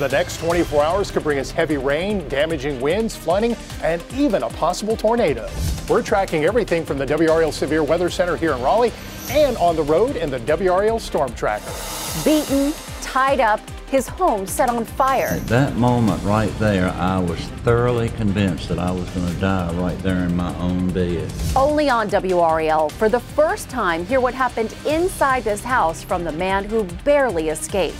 The next 24 hours could bring us heavy rain, damaging winds, flooding, and even a possible tornado. We're tracking everything from the WRAL Severe Weather Center here in Raleigh and on the road in the WRAL Storm Tracker. Beaten, tied up, his home set on fire. At that moment right there, I was thoroughly convinced that I was going to die right there in my own bed. Only on WRAL for the first time, hear what happened inside this house from the man who barely escaped.